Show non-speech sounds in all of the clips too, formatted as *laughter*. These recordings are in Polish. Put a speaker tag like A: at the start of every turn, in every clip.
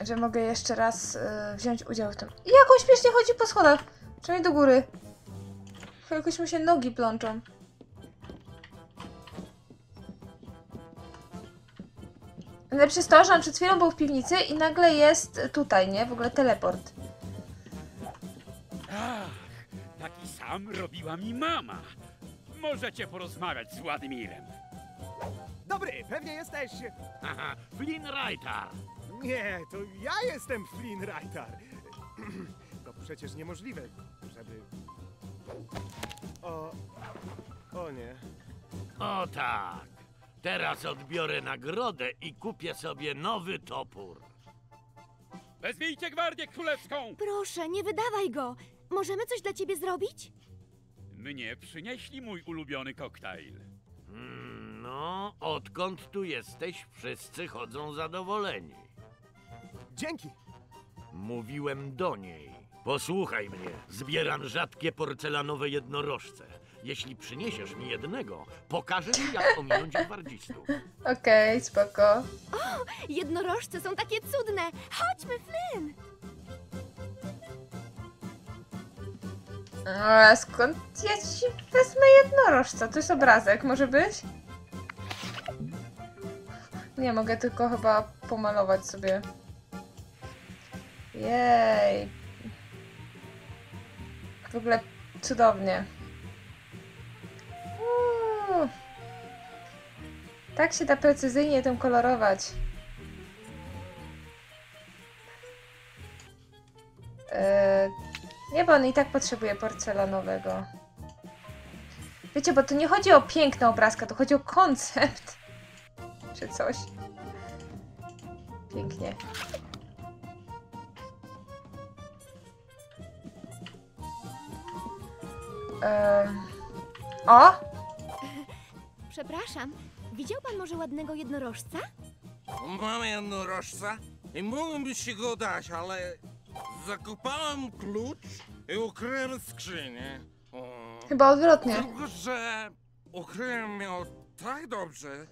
A: że mogę jeszcze raz y, wziąć udział w tym. I jak on śmiesznie chodzi po schodach. Przynajmniej do góry. Chyba Jakoś mu się nogi plączą. Najlepsze jest to, że on przed chwilą był w piwnicy i nagle jest tutaj, nie? W ogóle teleport.
B: Ach, taki sam robiła mi mama. Możecie porozmawiać z Władimirem.
C: Dobry, pewnie jesteś...
B: Haha, Flynn Reiter.
C: Nie, to ja jestem Flynn Reiter. *clears throat* To przecież niemożliwe, żeby... O... O nie.
D: O tak. Teraz odbiorę nagrodę i kupię sobie nowy topór.
B: Wezwijcie Gwardię Królewską!
E: Proszę, nie wydawaj go. Możemy coś dla ciebie zrobić?
B: Mnie przynieśli mój ulubiony koktajl.
D: Hmm, no, odkąd tu jesteś, wszyscy chodzą zadowoleni.
C: Dzięki.
D: Mówiłem do niej. Posłuchaj mnie, zbieram rzadkie porcelanowe jednorożce. Jeśli przyniesiesz mi jednego, pokażę ci, jak ominąć gwardzistów. *laughs*
A: Okej, spoko.
E: Jednorożce są takie cudne. Chodźmy, Flynn.
A: A skąd ja ci wezmę jednorożca? To jest obrazek, może być? Nie, mogę tylko chyba pomalować sobie. Jej. W ogóle cudownie. Uuu. Tak się da precyzyjnie tym kolorować. Eee, nie, bo on i tak potrzebuje porcelanowego. Wiecie, bo tu nie chodzi o piękno obrazka, to chodzi o koncept. *laughs* Czy coś. Pięknie. Em, O!
E: Przepraszam, widział pan może ładnego jednorożca?
F: Mam jednorożca i mógłbym ci go dać, ale zakopałem klucz i ukryłem skrzynię. O.
A: Chyba odwrotnie.
F: Tylko, że ukryłem ją tak dobrze, e,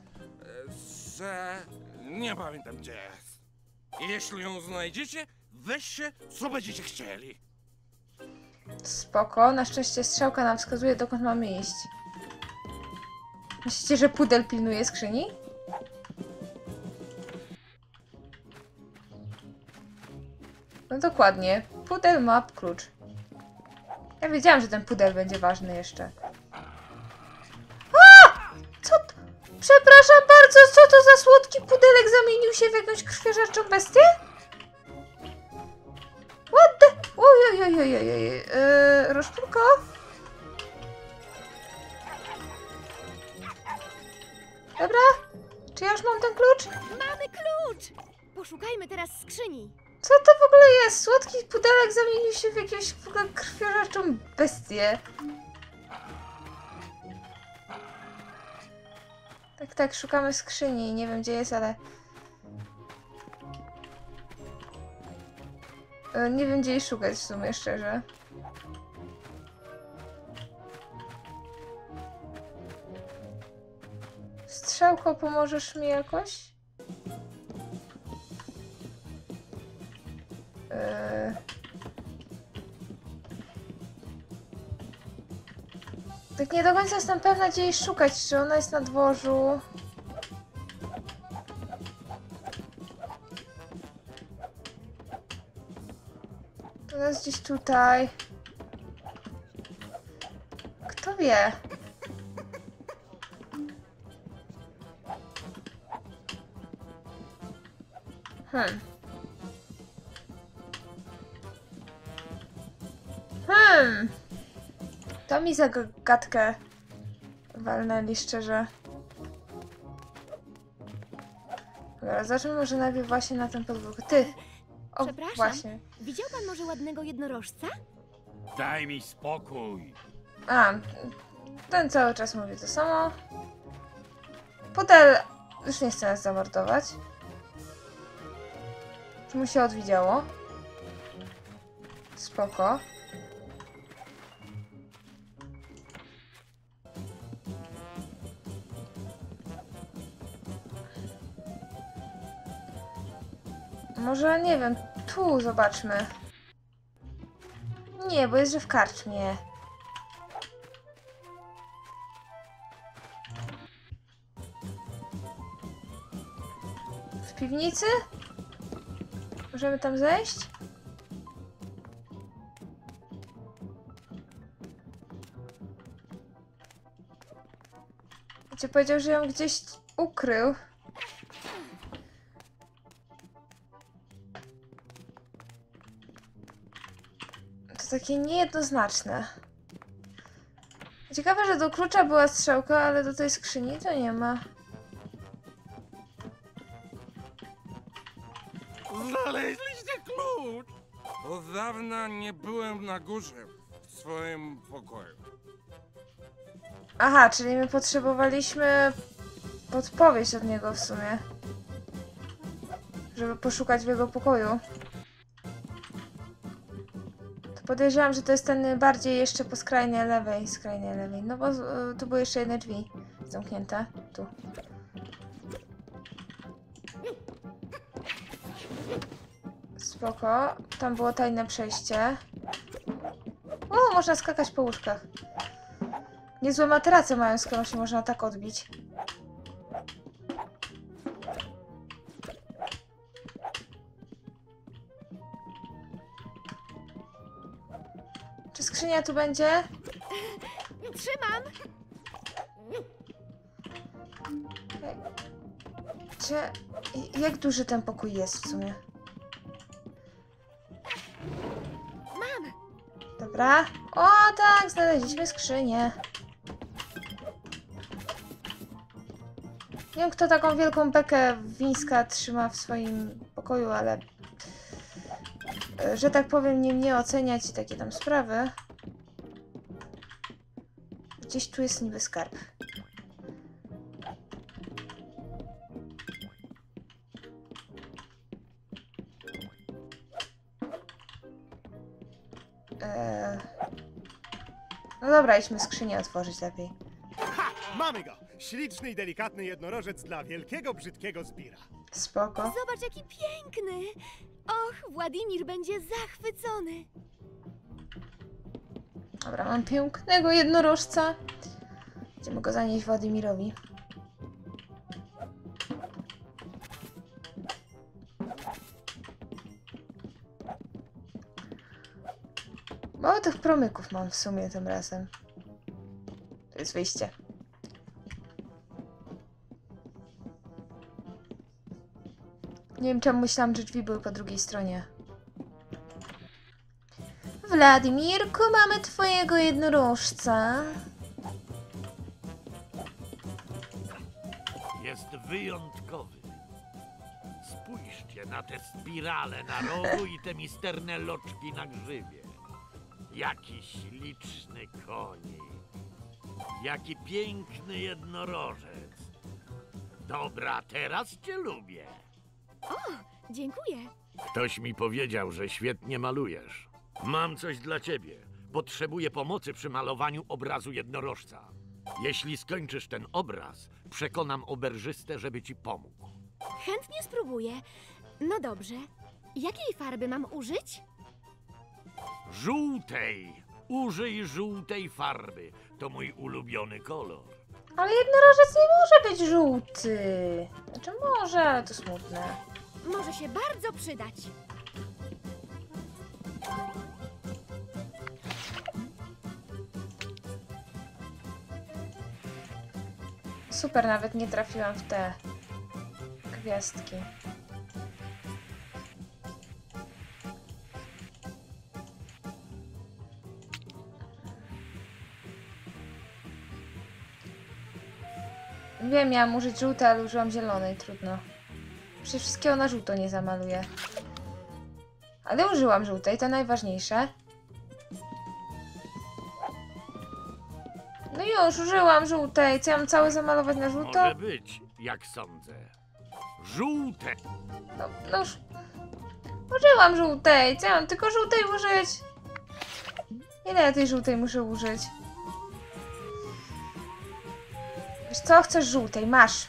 F: że nie pamiętam gdzie jest. Jeśli ją znajdziecie, weźcie co będziecie chcieli.
A: Spoko. Na szczęście strzałka nam wskazuje, dokąd mamy iść. Myślicie, że pudel pilnuje skrzyni? No dokładnie. Pudel ma klucz. Ja wiedziałam, że ten pudel będzie ważny jeszcze. A! Co to? Przepraszam bardzo, co to za słodki pudelek zamienił się w jakąś krwiożerczą bestię? Ojojojojojoj. Dobra. Czy ja już mam ten klucz?
E: Mamy klucz! Poszukajmy teraz skrzyni.
A: Co to w ogóle jest? Słodki pudelek zamienił się w jakąś w ogóle bestię. Tak, tak, szukamy skrzyni. Nie wiem gdzie jest, ale... Nie wiem gdzie jej szukać w sumie, szczerze. Strzałko, pomożesz mi jakoś? Eee. Tak nie do końca jestem pewna, gdzie jej szukać. Czy ona jest na dworzu? Gdzieś tutaj. Kto wie? Hmm. Hmm. To mi zagadkę walnęli szczerze. Dobra, zacznijmy może najpierw właśnie na tym podwórku. Ty! O,
E: Przepraszam.
A: właśnie.
E: Widział pan może ładnego jednorożca?
B: Daj mi spokój.
A: A, ten cały czas mówi to samo. Pudel już nie chce nas zamordować. Czy mu się odwidziało? Spoko. Może, nie wiem, tu zobaczmy. Nie, bo jest, że w karczmie. W piwnicy? Możemy tam zejść? Cię powiedział, że ją gdzieś ukrył. Takie niejednoznaczne. Ciekawe, że do klucza była strzałka, ale do tej skrzyni to nie ma.
F: Znaleźliście klucz! Od dawna nie byłem na górze w swoim pokoju.
A: Aha, czyli my potrzebowaliśmy podpowiedź od niego w sumie. Żeby poszukać w jego pokoju. Podejrzewam, że to jest ten bardziej jeszcze po skrajnej lewej, skrajnej lewej. No bo y, tu były jeszcze jedne drzwi zamknięte. Tu. Spoko. Tam było tajne przejście. O, można skakać po łóżkach. Niezłe materace mają, skoro się można tak odbić. Skrzynia tu będzie?
E: Trzymam!
A: Gdzie... Jak duży ten pokój jest w sumie?
E: Mam!
A: Dobra. O tak, znaleźliśmy skrzynię. Nie wiem, kto taką wielką bekę wińska trzyma w swoim pokoju, ale... e, Że tak powiem, nie mnie oceniać i takie tam sprawy. Gdzieś tu jest niby skarb. Eee... No dobra, idźmy skrzynię otworzyć lepiej.
C: Ha! Mamy go! Śliczny i delikatny jednorożec dla wielkiego, brzydkiego zbira.
A: Spoko.
E: Zobacz, jaki piękny! Och, Władimir będzie zachwycony.
A: Dobra, mam pięknego jednorożca. Będziemy go zanieść Władimirowi. Mało tych promyków mam w sumie tym razem. To jest wyjście. Nie wiem czemu myślałam, że drzwi były po drugiej stronie. Władimirku, mamy twojego jednorożca.
D: Jest wyjątkowy. Spójrzcie na te spirale na rogu i te misterne loczki na grzywie. Jaki śliczny konik. Jaki piękny jednorożec. Dobra, teraz cię lubię.
E: Dziękuję.
D: Ktoś mi powiedział, że świetnie malujesz. Mam coś dla ciebie. Potrzebuję pomocy przy malowaniu obrazu jednorożca. Jeśli skończysz ten obraz, przekonam oberżystę, żeby ci pomógł.
E: Chętnie spróbuję. No dobrze. Jakiej farby mam użyć?
D: Żółtej! Użyj żółtej farby. To mój ulubiony kolor.
A: Ale jednorożec nie może być żółty. Znaczy może, ale to smutne.
E: Może się bardzo przydać.
A: Super, nawet nie trafiłam w te gwiazdki. Wiem, miałam użyć żółtej, ale użyłam zielonej, trudno. Przecież wszystkiego na żółto nie zamaluję. Ale użyłam żółtej, to najważniejsze. No już, użyłam żółtej. Co ja mam całe zamalować na żółto?
D: Może być, jak sądzę. Żółte!
A: No, no już. Użyłam żółtej. Co ja mam tylko żółtej użyć? Ile ja tej żółtej muszę użyć? Wiesz co? Chcesz żółtej? Masz.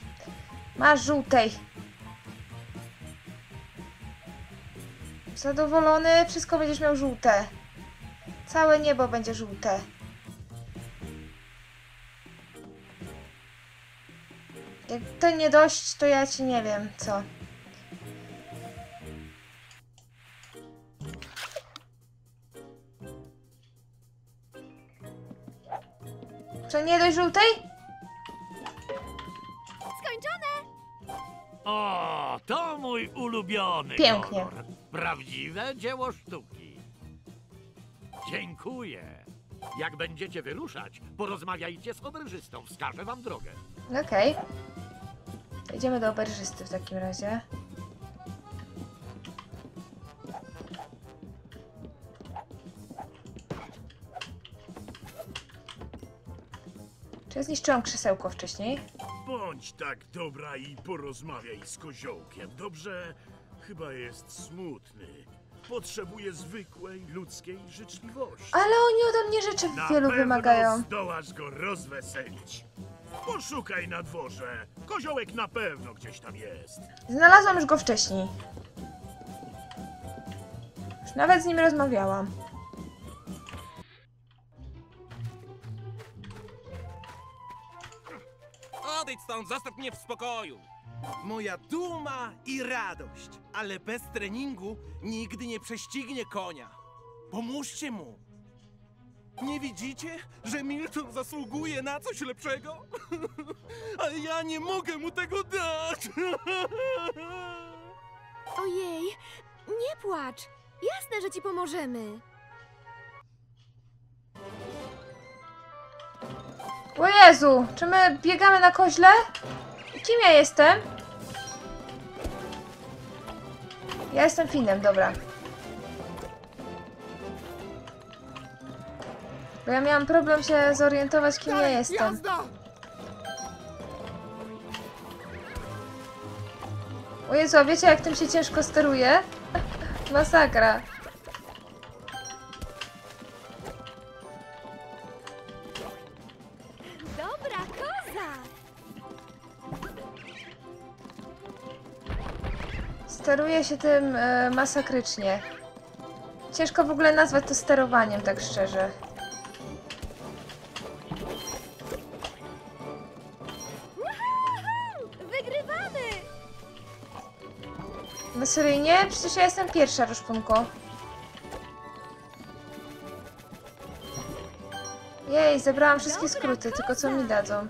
A: Masz żółtej. Zadowolony? Wszystko będziesz miał żółte. Całe niebo będzie żółte. Jak to nie dość, to ja ci nie wiem co. Co nie dość żółtej?
E: Skończone!
D: O, to mój ulubiony
A: Pięknie.
D: kolor. Prawdziwe dzieło sztuki. Dziękuję. Jak będziecie wyruszać, porozmawiajcie z oberżystą. Wskażę wam drogę.
A: Okej. Idziemy do oberżysty w takim razie. Czy ja zniszczyłam krzesełko wcześniej?
G: Bądź tak dobra i porozmawiaj z koziołkiem, dobrze? Chyba jest smutny. Potrzebuje zwykłej ludzkiej życzliwości.
A: Ale oni ode mnie rzeczy
G: Na
A: wielu
G: pewno
A: wymagają.
G: zdołasz go rozweselić. Poszukaj na dworze. Koziołek na pewno gdzieś tam jest.
A: Znalazłam już go wcześniej. Już nawet z nim rozmawiałam.
H: Odejdź stąd, zostaw mnie w spokoju. Moja duma i radość, ale bez treningu nigdy nie prześcignie konia. Pomóżcie mu. Nie widzicie, że Milton zasługuje na coś lepszego? *laughs* Ale ja nie mogę mu tego dać. *laughs*
E: Ojej, nie płacz. Jasne, że ci pomożemy.
A: O Jezu, czy my biegamy na koźle? Kim ja jestem? Ja jestem Finem, dobra. Bo ja miałam problem się zorientować, kim ja jestem. O Jezu, a wiecie jak tym się ciężko steruje? Masakra.
E: Dobra, koza!
A: Steruje się tym e, masakrycznie. Ciężko w ogóle nazwać to sterowaniem, tak szczerze. Seryjnie? Przecież ja jestem pierwsza, Ruszpunko. Jej, zebrałam wszystkie skróty, tylko co mi dadzą.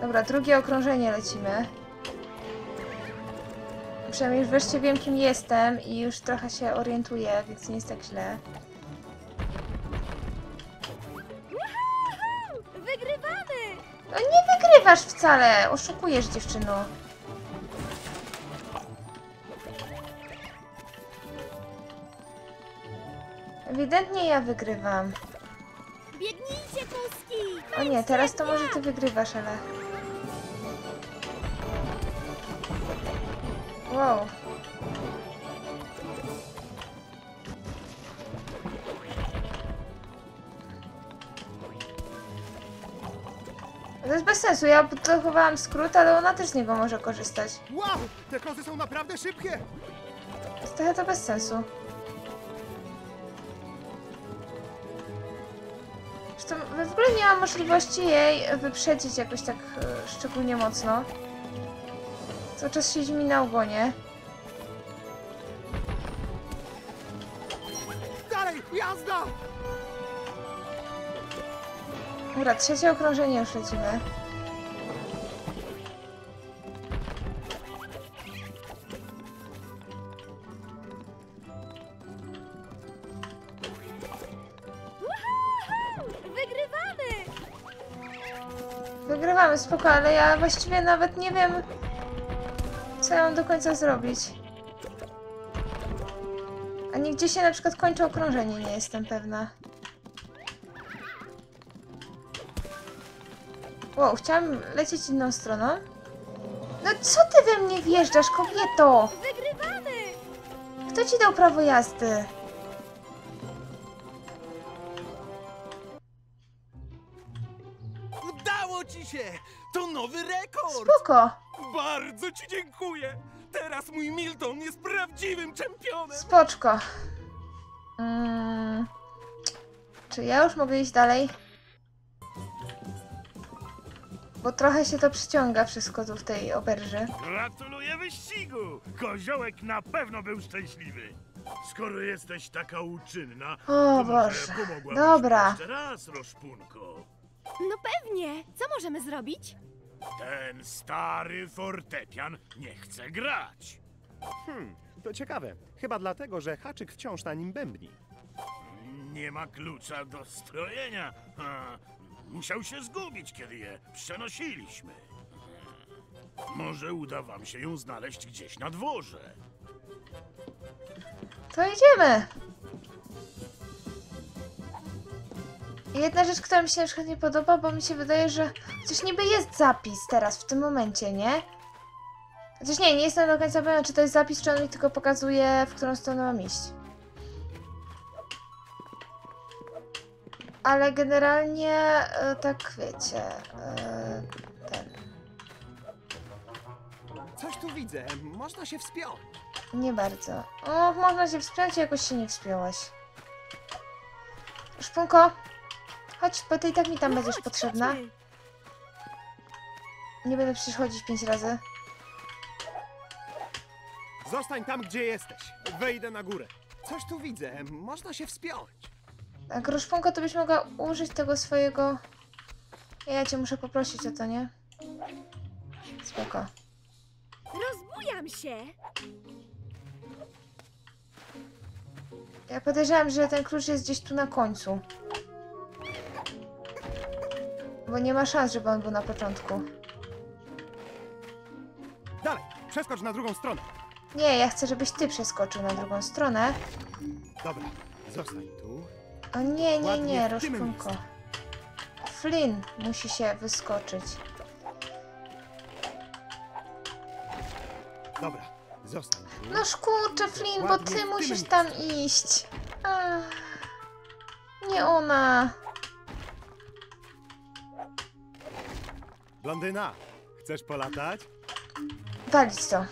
A: Dobra, drugie okrążenie lecimy. Przynajmniej już wreszcie wiem, kim jestem i już trochę się orientuję, więc nie jest tak źle. Nie wygrywasz wcale! Oszukujesz dziewczyno. Ewidentnie ja wygrywam.
E: Biegnijcie, kuski!
A: O nie, teraz to może ty wygrywasz, ale... Wow. Sensu, ja zachowałam skrót, ale ona też z niego może korzystać.
C: Wow, te kozy są naprawdę szybkie!
A: Jest trochę to bez sensu. Zresztą w ogóle nie mam możliwości jej wyprzedzić jakoś tak e, szczególnie mocno. Cały czas siedzi mi na ogonie.
C: Dalej, jazda!
A: Dobra, trzecie okrążenie już lecimy.
E: Wygrywamy,
A: spoko, ale ja właściwie nawet nie wiem, co ja mam do końca zrobić. Ani gdzie się na przykład kończy okrążenie, nie jestem pewna. Wow, chciałam lecieć inną stroną. No co ty we mnie wjeżdżasz, kobieto?
E: Wygrywamy!
A: Kto ci dał prawo jazdy? Spoko.
H: Bardzo ci dziękuję! Teraz mój Milton jest prawdziwym czempionem!
A: Spoczko. Mm. Czy ja już mogę iść dalej? Bo trochę się to przyciąga wszystko tu w tej oberży.
G: Gratuluję wyścigu! Koziołek na pewno był szczęśliwy. Skoro jesteś taka uczynna,
A: O
G: to może
A: Boże.
G: pomogłabyś
A: Dobra.
G: jeszcze raz, Roszpunko.
E: No pewnie. Co możemy zrobić?
G: Ten stary fortepian nie chce grać.
C: Hmm, to ciekawe. Chyba dlatego, że haczyk wciąż na nim bębni.
G: Nie ma klucza do strojenia. A, musiał się zgubić, kiedy je przenosiliśmy. Może uda wam się ją znaleźć gdzieś na dworze.
A: To idziemy! Jedna rzecz, która mi się na przykład nie podoba, bo mi się wydaje, że coś niby jest zapis teraz, w tym momencie, nie? Chociaż nie, nie jestem do końca pewna, czy to jest zapis, czy on mi tylko pokazuje, w którą stronę mam iść. Ale generalnie, e, tak wiecie, e, ten,
C: Coś tu widzę, można się wspiąć.
A: nie bardzo. O, można się wspiąć, jakoś się nie wspiąłaś. Szpunko, chodź, bo ty i tak mi tam
E: no
A: będziesz potrzebna. Nie będę przecież chodzić pięć razy.
C: Zostań tam, gdzie jesteś. Wejdę na górę. Coś tu widzę, można się wspiąć.
A: A Gruszpunko, to byś mogła użyć tego swojego... Ja cię muszę poprosić o to, nie? Spoko.
E: Rozbujam się.
A: Ja podejrzewam, że ten klucz jest gdzieś tu na końcu. Bo nie ma szans, żeby on był na początku.
C: Dalej, przeskocz na drugą stronę.
A: Nie, ja chcę, żebyś ty przeskoczył na drugą stronę.
C: Dobra, zostań tu.
A: O nie, nie, nie, Roszpunko. Flynn musi się wyskoczyć.
C: Dobra, zostań tu.
A: No szkurczę, Flynn, bo ty musisz tam iść. Ach, nie ona.
C: Blondyna, chcesz polatać?
A: Walić to.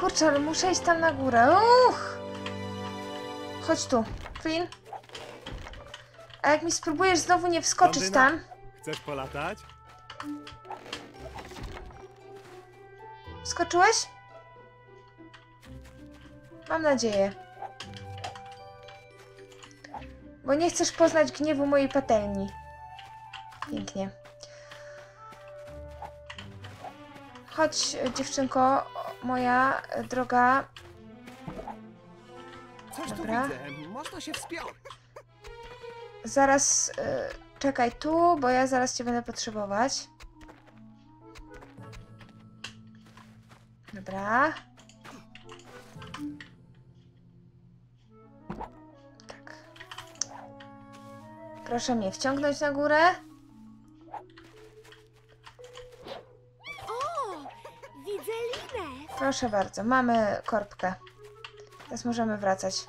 A: Kurczę, ale muszę iść tam na górę. Uch! Chodź tu, Flynn. A jak mi spróbujesz znowu nie wskoczyć
C: Blondyna.
A: tam...
C: Chcesz polatać?
A: Wskoczyłeś? Mam nadzieję. Bo nie chcesz poznać gniewu mojej patelni. Pięknie. Chodź, dziewczynko, moja droga.
C: Coś
A: Dobra.
C: można się wspiąć.
A: Zaraz e, czekaj tu, bo ja zaraz cię będę potrzebować. Dobra. Proszę mnie wciągnąć na górę.
E: O, widzę linę.
A: Proszę bardzo, mamy korbkę. Teraz możemy wracać.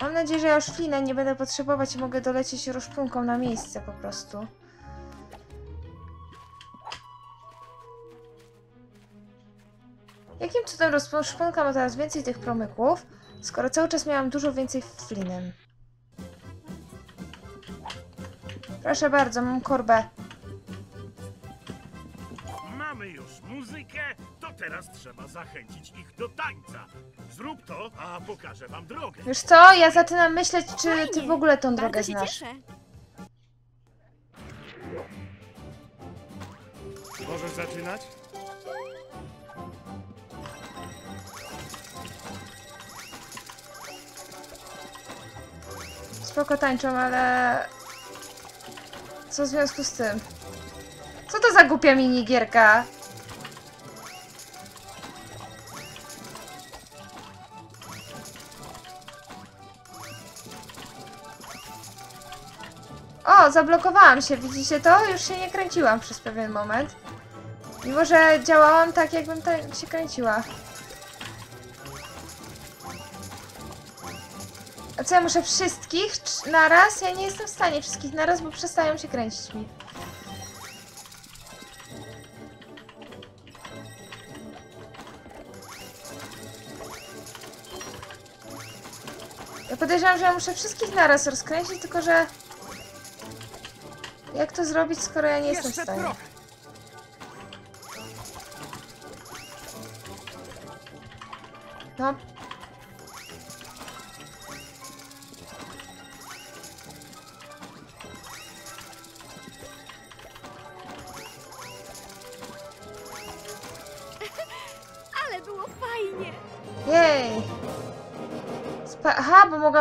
A: Mam nadzieję, że ja już nie będę potrzebować i mogę dolecieć rozpunką na miejsce po prostu. Jakim cudem rozpunka ma teraz więcej tych promyków, skoro cały czas miałam dużo więcej flinem? Proszę bardzo, mam korbę.
G: Mamy już muzykę, to teraz trzeba zachęcić ich do tańca. Zrób to, a pokażę wam drogę.
A: Wiesz co, ja zaczynam myśleć, czy ty w ogóle tą drogę
E: Bardzo się
A: znasz.
E: cieszę.
C: Możesz zaczynać?
A: Spoko tańczą, ale... Co w związku z tym? Co to za głupia minigierka? O, zablokowałam się, widzicie to? Już się nie kręciłam przez pewien moment. Mimo, że działałam tak, jakbym się kręciła. A co, ja muszę wszystkich naraz? Ja nie jestem w stanie wszystkich naraz, bo przestają się kręcić mi. Ja podejrzewam, że ja muszę wszystkich naraz rozkręcić, tylko że... Jak to zrobić, skoro ja nie jestem w stanie?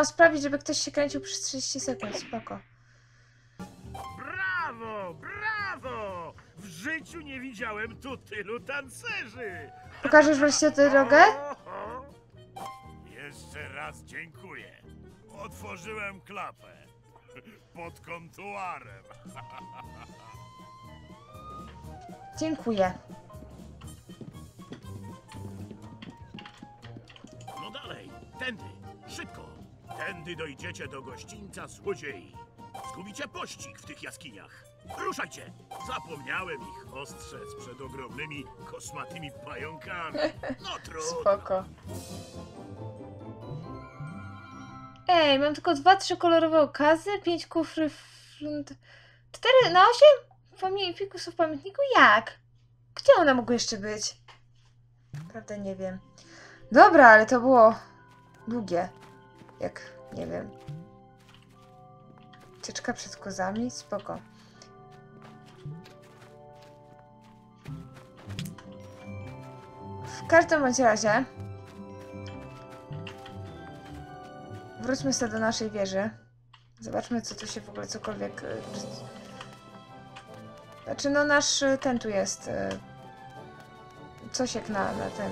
A: Sprawić, żeby ktoś się kręcił przez 30 sekund. Spoko.
G: Brawo, brawo! W życiu nie widziałem tu tylu tancerzy!
A: Pokażesz wreszcie tę drogę?
G: Jeszcze raz dziękuję. Otworzyłem klapę. Pod kontuarem.
A: Dziękuję.
G: No dalej, tędy, szybko. Tędy dojdziecie do gościńca złodziei. Zgubicie pościg w tych jaskiniach. Ruszajcie! Zapomniałem ich ostrzec przed ogromnymi, kosmatymi pająkami. No *laughs* trudno.
A: Spoko. Ej, mam tylko dwa, trzy kolorowe okazy, pięć kufry front... Cztery na osiem? Pamię fikusów w pamiętniku? Jak? Gdzie one mogły jeszcze być? Prawda nie wiem. Dobra, ale to było długie. Jak, nie wiem. Ucieczka przed kozami? Spoko. W każdym bądź razie wróćmy sobie do naszej wieży. Zobaczmy, co tu się w ogóle cokolwiek... y, czy- Znaczy, no nasz y, ten tu jest. y, Coś jak na, na ten.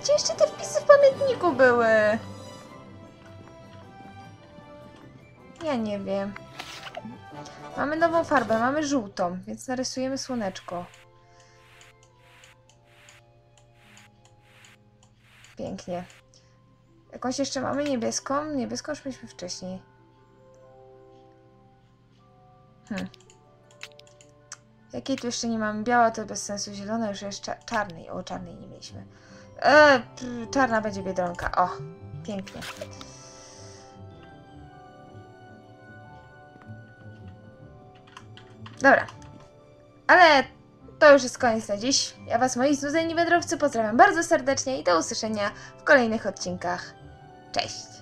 A: Gdzie jeszcze te wpisy w pamiętniku były? Ja nie wiem. Mamy nową farbę, mamy żółtą, więc narysujemy słoneczko. Pięknie. Jakąś jeszcze mamy niebieską? Niebieską już mieliśmy wcześniej. Hmm. Jakiej tu jeszcze nie mamy? Biała to bez sensu, zielona już jest cza czarnej. O, czarnej nie mieliśmy. E, czarna będzie biedronka. O, pięknie. Dobra. Ale to już jest koniec na dziś. Ja Was, moi znudzeni wędrowcy, pozdrawiam bardzo serdecznie i do usłyszenia w kolejnych odcinkach. Cześć!